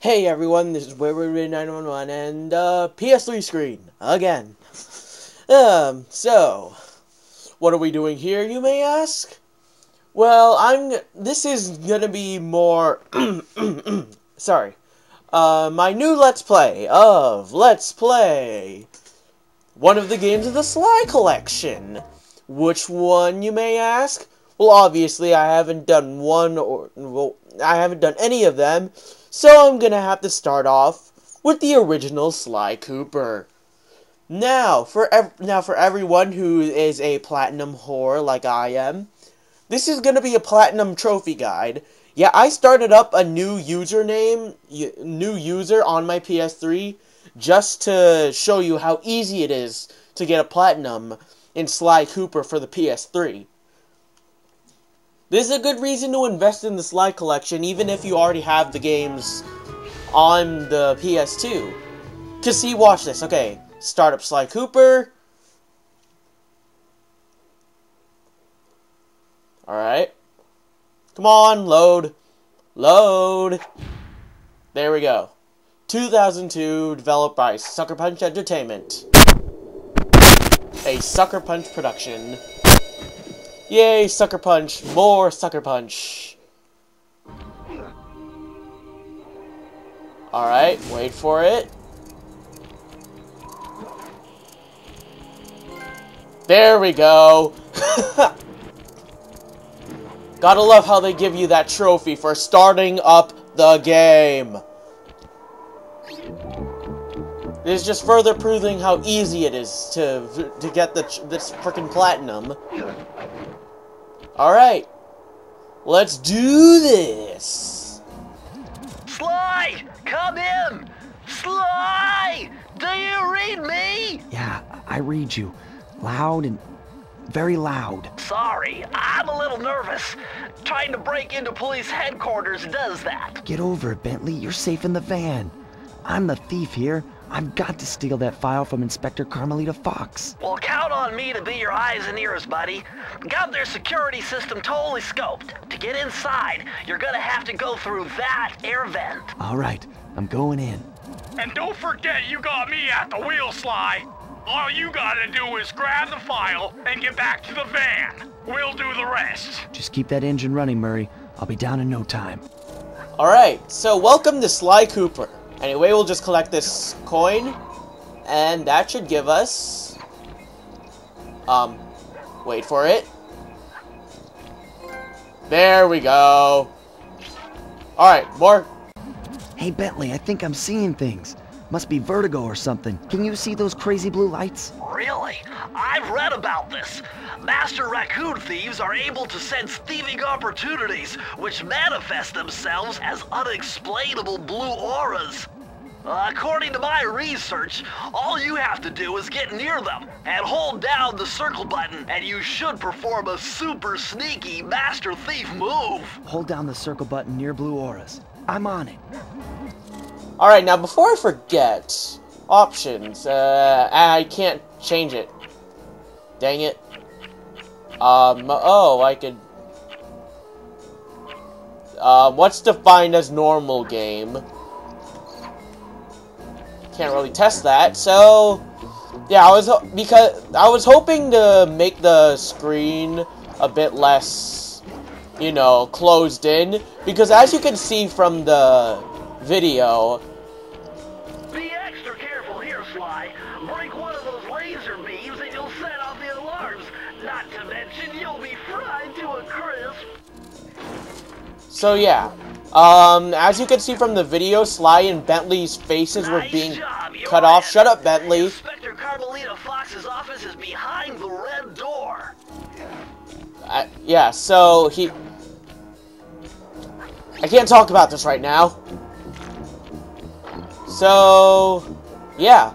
Hey everyone, this is Where We're 911 and uh, PS3 screen again. Um, so what are we doing here, you may ask? Well, I'm. This is gonna be more. sorry. Uh, my new Let's Play of Let's Play one of the games of the Sly Collection. Which one, you may ask? Well, obviously, I haven't done one or. Well, I haven't done any of them, so I'm gonna have to start off with the original Sly Cooper. Now, for ev- now for everyone who is a platinum whore like I am, this is gonna be a platinum trophy guide. Yeah, I started up a new username, new user on my PS3 just to show you how easy it is to get a platinum in Sly Cooper for the PS3. This is a good reason to invest in the Sly collection, even if you already have the games on the PS2. To see, watch this. Okay, start up Sly Cooper. Alright. Come on, load. Load. There we go. 2002, developed by Sucker Punch Entertainment. A Sucker Punch production. Yay, Sucker Punch! More Sucker Punch! Alright, wait for it. There we go! Gotta love how they give you that trophy for starting up the game. It is just further proving how easy it is to to get the this freaking platinum. Alright. Let's do this. Sly! Come in! Sly! Do you read me? Yeah, I read you. Loud and very loud. Sorry, I'm a little nervous. Trying to break into police headquarters does that. Get over it, Bentley. You're safe in the van. I'm the thief here. I've got to steal that file from Inspector Carmelita Fox. Well, count on me to be your eyes and ears, buddy. Got their security system totally scoped. To get inside, you're gonna have to go through that air vent. All right, I'm going in. And don't forget you got me at the wheel, Sly. All you gotta do is grab the file and get back to the van. We'll do the rest. Just keep that engine running, Murray. I'll be down in no time. Alright, so welcome to Sly Cooper. Anyway, we'll just collect this coin, and that should give us... Um, wait for it. There we go. Alright, more... Hey, Bentley, I think I'm seeing things. Must be vertigo or something. Can you see those crazy blue lights? Really? I've read about this. Master raccoon thieves are able to sense thieving opportunities, which manifest themselves as unexplainable blue auras. Uh, according to my research, all you have to do is get near them and hold down the circle button, and you should perform a super sneaky Master Thief move. Hold down the circle button near blue auras. I'm on it. Alright, now before I forget, options. Uh, I can't change it. Dang it. Um, oh, I could... Uh, what's defined as normal game? Can't really test that, so... Yeah, I was because I was hoping to make the screen a bit less, you know, closed in because as you can see from the video, be extra careful here, Sly. Break one of those laser beams and you'll set off the alarms. Not to mention you'll be fried to a crisp. So yeah, um, as you can see from the video, Sly and Bentley's faces nice were being cut off. Shut up. Bentley. Inspector Carmelita Fox's office is behind the red door. Uh, yeah, so he... I can't talk about this right now. So, yeah.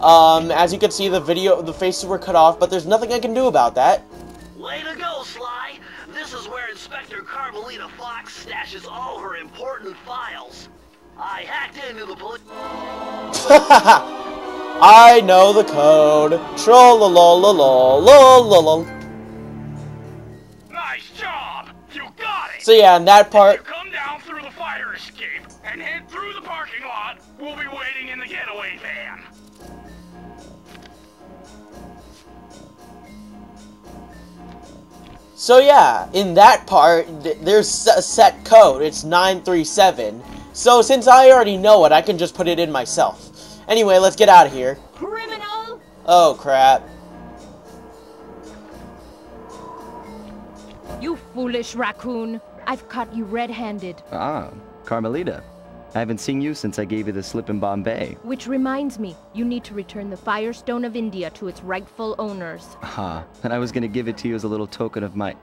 Um, as you can see, the video, the faces were cut off, but there's nothing I can do about that. Way to go, Sly! This is where Inspector Carmelita Stashes all her important files. I hacked into the police. I know the code. Troll la la la la la la. Nice job! You got it! So yeah, in that part. You come down through the fire escape and hit and through the parking lot, we'll be waiting So yeah, in that part, th- there's a set code. It's 937. So since I already know it, I can just put it in myself. Anyway, let's get out of here. Criminal! Oh crap. You foolish raccoon. I've caught you red-handed. Ah, Carmelita. I haven't seen you since I gave you the slip in Bombay. Which reminds me, you need to return the Firestone of India to its rightful owners. Ah, and I was gonna give it to you as a little token of my.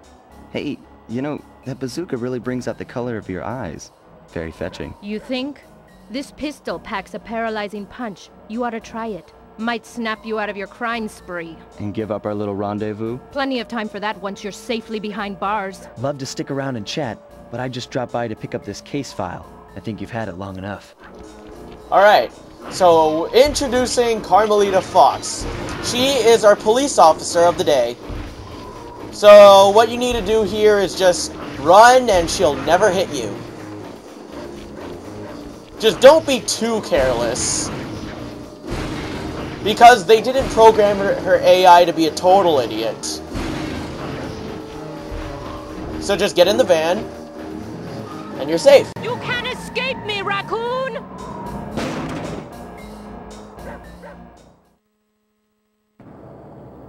Hey, you know, that bazooka really brings out the color of your eyes. Very fetching. You think? This pistol packs a paralyzing punch. You ought to try it. Might snap you out of your crime spree. And give up our little rendezvous? Plenty of time for that once you're safely behind bars. Love to stick around and chat, but I just dropped by to pick up this case file. I think you've had it long enough. Alright, so introducing Carmelita Fox. She is our police officer of the day. So what you need to do here is just run and she'll never hit you. Just don't be too careless. Because they didn't program her, her AI to be a total idiot. So just get in the van, and you're safe. You can't escape me, raccoon!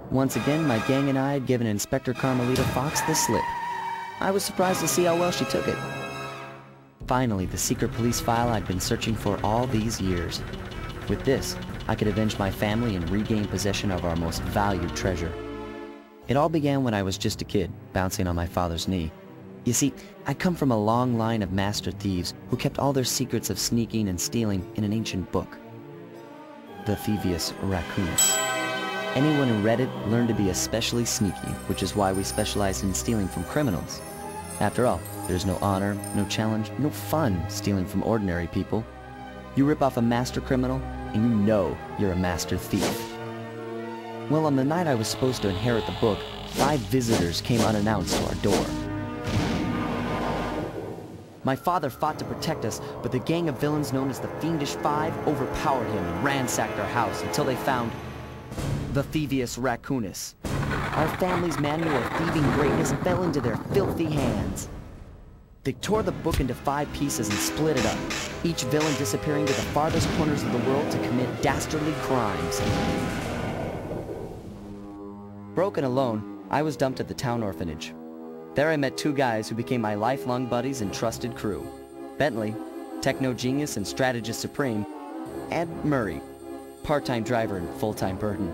Once again, my gang and I had given Inspector Carmelita Fox the slip. I was surprised to see how well she took it. Finally, the secret police file I'd been searching for all these years. With this, I could avenge my family and regain possession of our most valued treasure. It all began when I was just a kid, bouncing on my father's knee. You see, I come from a long line of master thieves who kept all their secrets of sneaking and stealing in an ancient book. The Thievius Raccoonus. Anyone who read it learned to be especially sneaky, which is why we specialize in stealing from criminals. After all, there's no honor, no challenge, no fun stealing from ordinary people. You rip off a master criminal, and you know you're a master thief. Well, on the night I was supposed to inherit the book, five visitors came unannounced to our door. My father fought to protect us, but the gang of villains known as the Fiendish Five overpowered him and ransacked our house until they found the Thievius Raccoonus. Our family's manual of thieving greatness fell into their filthy hands. They tore the book into five pieces and split it up, each villain disappearing to the farthest corners of the world to commit dastardly crimes. Broken alone, I was dumped at the town orphanage. There I met two guys who became my lifelong buddies and trusted crew. Bentley, techno genius and strategist supreme, and Murray, part-time driver and full-time burden.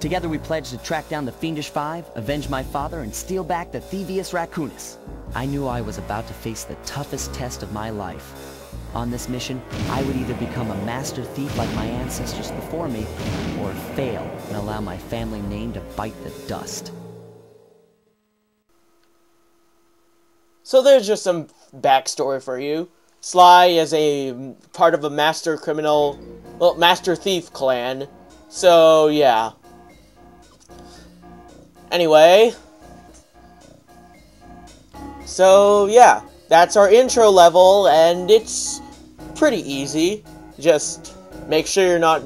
Together we pledged to track down the Fiendish Five, avenge my father, and steal back the Thievius Raccoonus. I knew I was about to face the toughest test of my life. On this mission, I would either become a master thief like my ancestors before me, or fail and allow my family name to bite the dust. So there's just some backstory for you. Sly is a part of a master criminal, well, master thief clan. So yeah. Anyway. So yeah, that's our intro level, and it's pretty easy. Just make sure you're not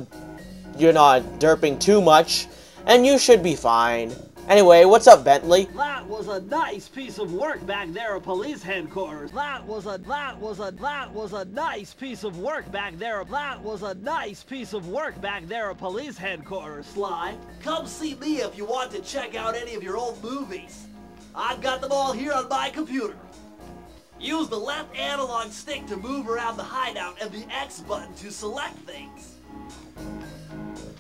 you're not derping too much, and you should be fine. Anyway, what's up, Bentley? That was a nice piece of work back there at police headquarters. That was a that was a that was a nice piece of work back there. That was a nice piece of work back there at police headquarters. Sly, come see me if you want to check out any of your old movies. I've got them all here on my computer. Use the left analog stick to move around the hideout and the X button to select things.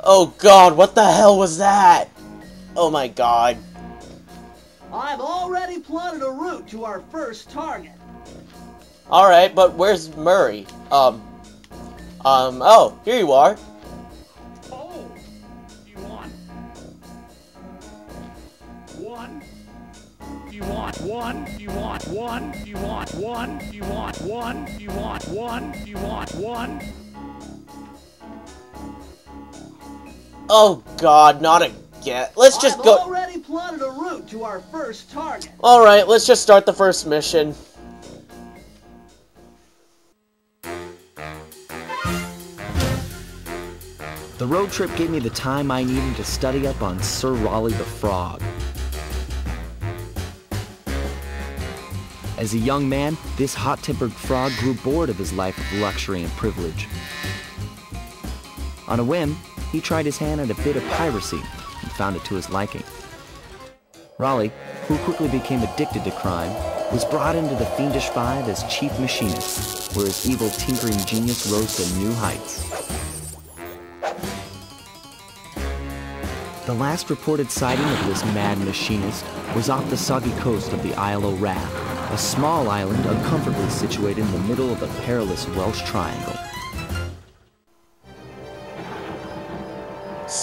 Oh god, what the hell was that? Oh my god. I've already plotted a route to our first target. Alright, but where's Murray? Um. Um, oh, here you are. Oh, you want one? You want one? You want one? You want one? You want one? You want one? You want one? Oh god, not again. Let's just I've go. already plotted a route to our first target. All right, let's just start the first mission. The road trip gave me the time I needed to study up on Sir Raleigh the Frog. As a young man, this hot-tempered frog grew bored of his life of luxury and privilege. On a whim, he tried his hand at a bit of piracy found it to his liking. Raleigh, who quickly became addicted to crime, was brought into the Fiendish Five as chief machinist, where his evil tinkering genius rose to new heights. The last reported sighting of this mad machinist was off the soggy coast of the Isle of Wrath, a small island uncomfortably situated in the middle of the perilous Welsh Triangle.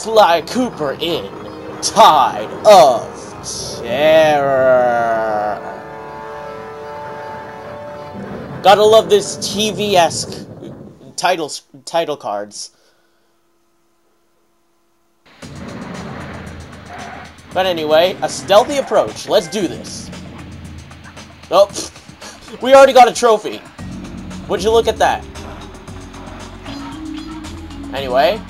Sly Cooper in Tide of Terror. Gotta love this TV-esque title title cards. But anyway, a stealthy approach. Let's do this. Oh, we already got a trophy. Would you look at that? Anyway,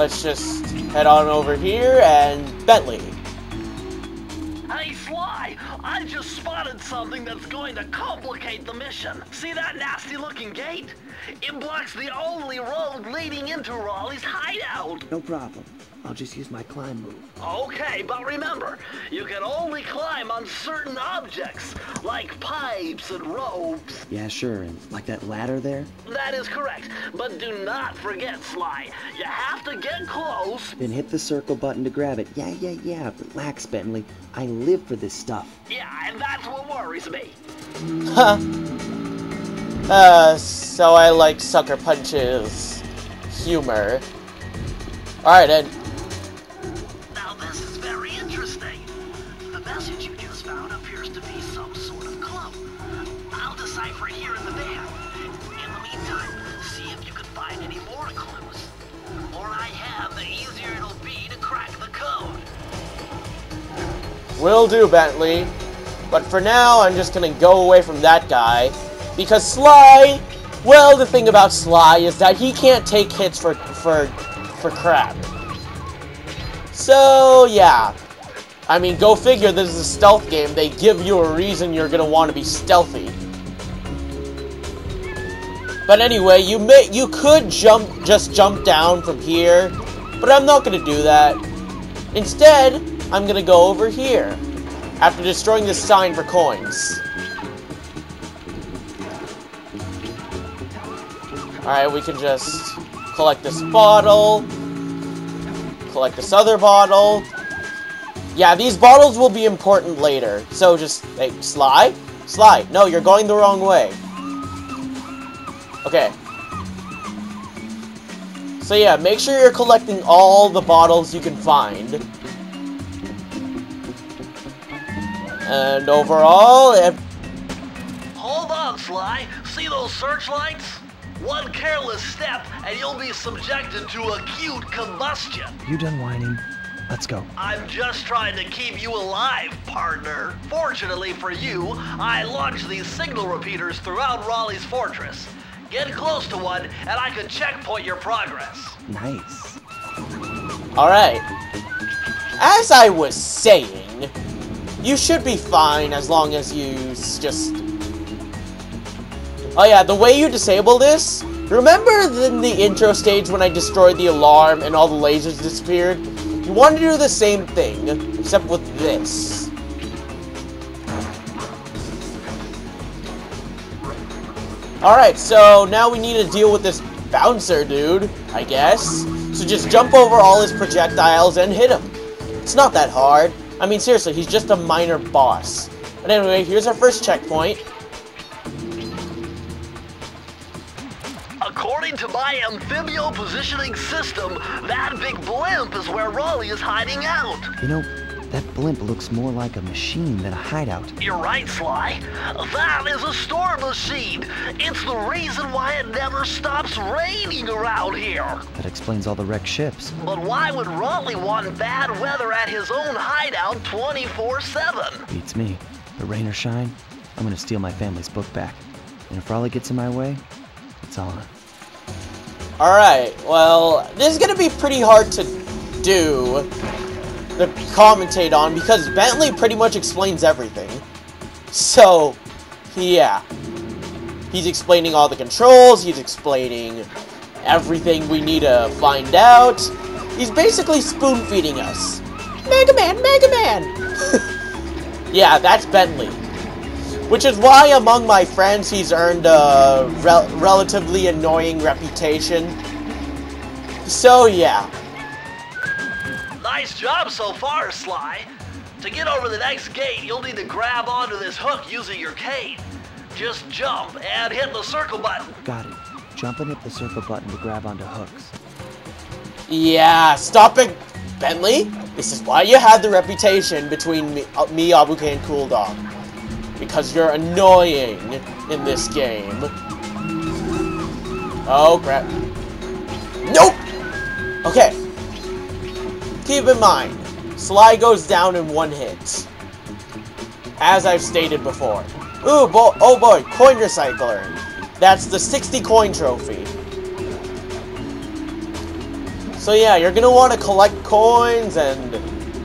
let's just head on over here and Bentley. Hey, Sly, I just spotted something that's going to complicate the mission. See that nasty looking gate? It blocks the only road leading into Raleigh's hideout. No problem. I'll just use my climb move. Okay, but remember, you can only climb on certain objects, like pipes and ropes. Yeah, sure, and like that ladder there? That is correct, but do not forget, Sly. You have to get close. Then hit the circle button to grab it. Yeah, yeah, yeah. Relax, Bentley. I live for this stuff. Yeah, and that's what worries me. Huh. Uh, so I like Sucker Punch's humor. Alright then. Will do, Bentley. But for now, I'm just gonna go away from that guy. Because Sly, well, the thing about Sly is that he can't take hits for, for, for crap. So, yeah. I mean, go figure, this is a stealth game. They give you a reason you're gonna want to be stealthy. But anyway, you may you could jump just jump down from here, but I'm not gonna do that. Instead, I'm gonna go over here after destroying this sign for coins. Alright, we can just collect this bottle, collect this other bottle. Yeah, these bottles will be important later, so just, hey, Sly? Sly, no, you're going the wrong way. Okay. So yeah, make sure you're collecting all the bottles you can find. And overall, if Hold on, Sly. See those searchlights? One careless step, and you'll be subjected to acute combustion. You done whining? Let's go. I'm just trying to keep you alive, partner. Fortunately for you, I launched these signal repeaters throughout Raleigh's fortress. Get close to one, and I can checkpoint your progress. Nice. Alright. As I was saying, you should be fine as long as you just... Oh yeah, the way you disable this, remember in the intro stage when I destroyed the alarm and all the lasers disappeared? You want to do the same thing, except with this. Alright, so now we need to deal with this bouncer dude, I guess. So just jump over all his projectiles and hit him. It's not that hard. I mean, seriously, he's just a minor boss. But anyway, here's our first checkpoint. According to my amphibio positioning system, that big blimp is where Raleigh is hiding out. You know, that blimp looks more like a machine than a hideout. You're right, Sly. That is a storm machine. It's the reason why it never stops raining around here. That explains all the wrecked ships. But why would Raleigh want bad weather at his own hideout 24-7? Beats me. But rain or shine, I'm gonna steal my family's book back. And if Raleigh gets in my way, it's on. Alright, well, this is gonna be pretty hard to do, to commentate on, because Bentley pretty much explains everything. So, yeah. He's explaining all the controls, he's explaining everything we need to find out. He's basically spoon feeding us. Mega Man, Mega Man! yeah, that's Bentley. Which is why among my friends he's earned a rel relatively annoying reputation. So yeah. Nice job so far, Sly. To get over the next gate, you'll need to grab onto this hook using your cane. Just jump and hit the circle button. Got it. Jump and hit the circle button to grab onto hooks. Yeah, stop it, Bentley. This is why you had the reputation between me, uh, me Abuke, and Cool Dog. Because you're annoying in this game. Oh, crap. Nope! Okay. Keep in mind, Sly goes down in one hit. As I've stated before. Ooh, bo oh boy, coin recycler. That's the 60 coin trophy. So yeah, you're gonna want to collect coins and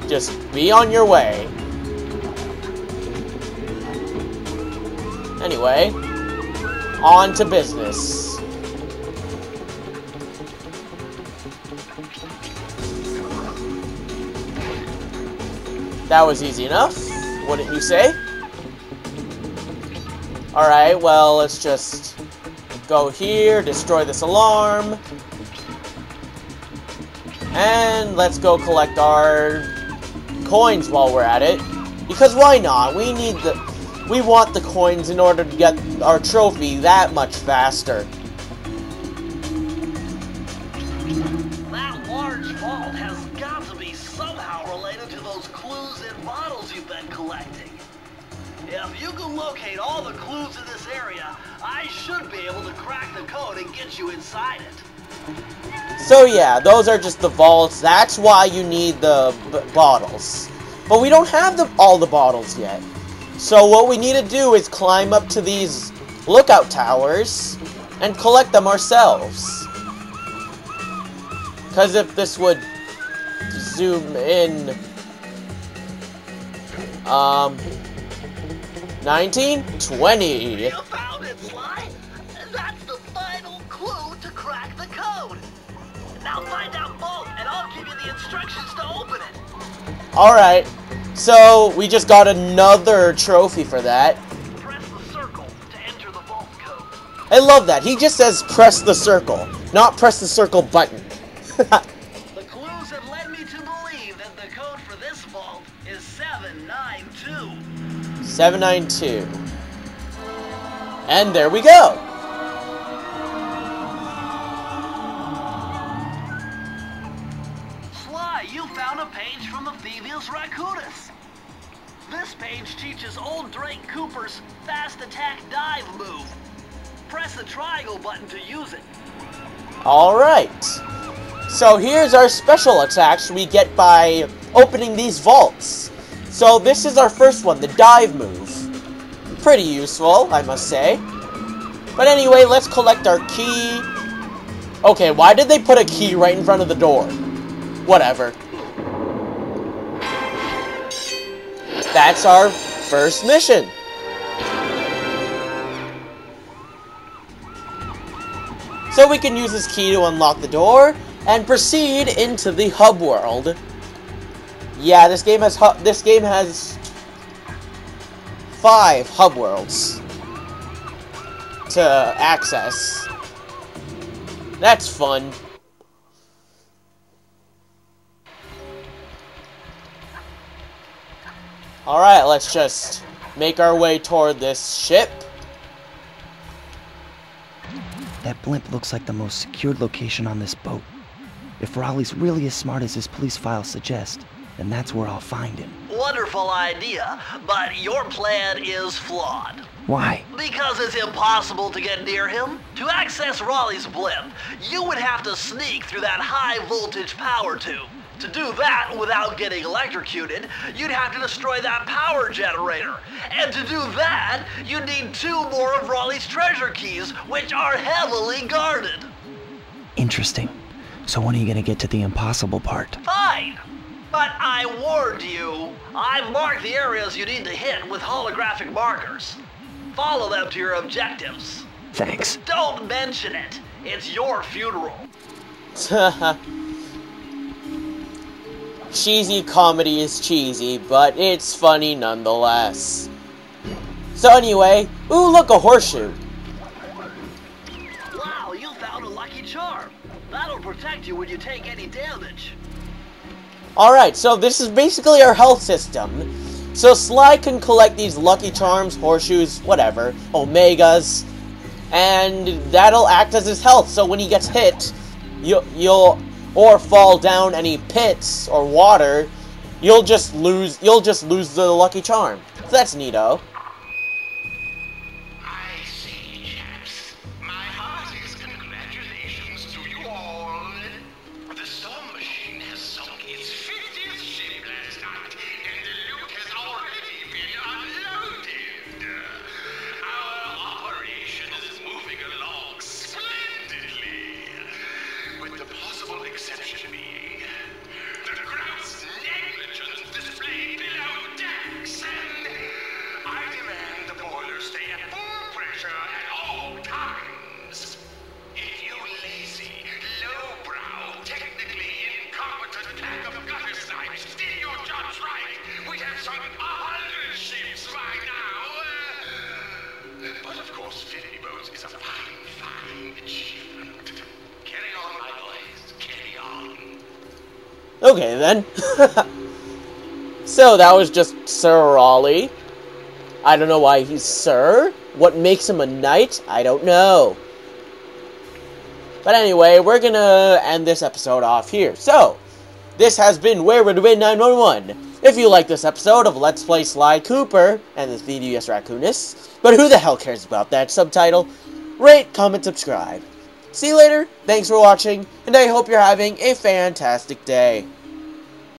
just be on your way. Anyway, on to business. That was easy enough, wouldn't you say? Alright, well, let's just go here, destroy this alarm. And let's go collect our coins while we're at it. Because why not? We need the... We want the coins in order to get our trophy that much faster. You inside it. So yeah, those are just the vaults. That's why you need the bottles. But we don't have the, all the bottles yet. So what we need to do is climb up to these lookout towers and collect them ourselves. Because if this would zoom in... Um... 19? 20. Alright. So, we just got another trophy for that. Press the circle to enter the vault code. I love that. He just says press the circle, not press the circle button. The clues have led me to believe that the code for this vault is 792. 792. And there we go. Page teaches old Drake Cooper's fast attack dive move. Press the triangle button to use it. Alright. So here's our special attacks we get by opening these vaults. So this is our first one, the dive move. Pretty useful, I must say. But anyway, let's collect our key. Okay, why did they put a key right in front of the door? Whatever. That's our first mission. So we can use this key to unlock the door and proceed into the hub world. Yeah, this game has this game has five hub worlds to access. That's fun. Alright, let's just make our way toward this ship. That blimp looks like the most secured location on this boat. If Raleigh's really as smart as his police files suggest, then that's where I'll find him. Wonderful idea, but your plan is flawed. Why? Because it's impossible to get near him. To access Raleigh's blimp, you would have to sneak through that high voltage power tube. To do that without getting electrocuted, you'd have to destroy that power generator. And to do that, you'd need two more of Raleigh's treasure keys, which are heavily guarded. Interesting. So when are you gonna get to the impossible part? Fine. But I warned you. I've marked the areas you need to hit with holographic markers. Follow them to your objectives. Thanks. Don't mention it. It's your funeral. cheesy comedy is cheesy, but it's funny nonetheless. So anyway, ooh look, a horseshoe. Wow, you found a lucky charm. That'll protect you when you take any damage. Alright, so this is basically our health system. So Sly can collect these lucky charms, horseshoes, whatever, omegas, and that'll act as his health. So when he gets hit, you, you'll or fall down any pits or water, you'll just lose you'll just lose the lucky charm. That's neato. Okay then. so that was just Sir Raleigh. I don't know why he's Sir. What makes him a knight? I don't know. But anyway, we're gonna end this episode off here. So, this has been WaywardWind911. If you like this episode of Let's Play Sly Cooper and Thievius Raccoonus, but who the hell cares about that subtitle? Rate, comment, subscribe. See you later, thanks for watching, and I hope you're having a fantastic day.